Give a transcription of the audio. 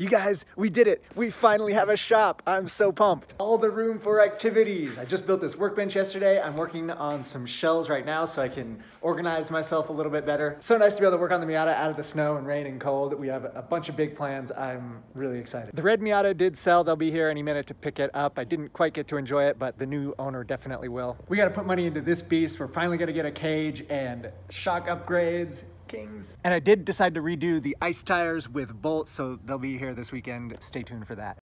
You guys, we did it. We finally have a shop. I'm so pumped. All the room for activities. I just built this workbench yesterday. I'm working on some shelves right now so I can organize myself a little bit better. So nice to be able to work on the Miata out of the snow and rain and cold. We have a bunch of big plans. I'm really excited. The red Miata did sell. They'll be here any minute to pick it up. I didn't quite get to enjoy it, but the new owner definitely will. We got to put money into this beast. We're finally going to get a cage and shock upgrades Kings. And I did decide to redo the ice tires with bolts, so they'll be here this weekend. Stay tuned for that.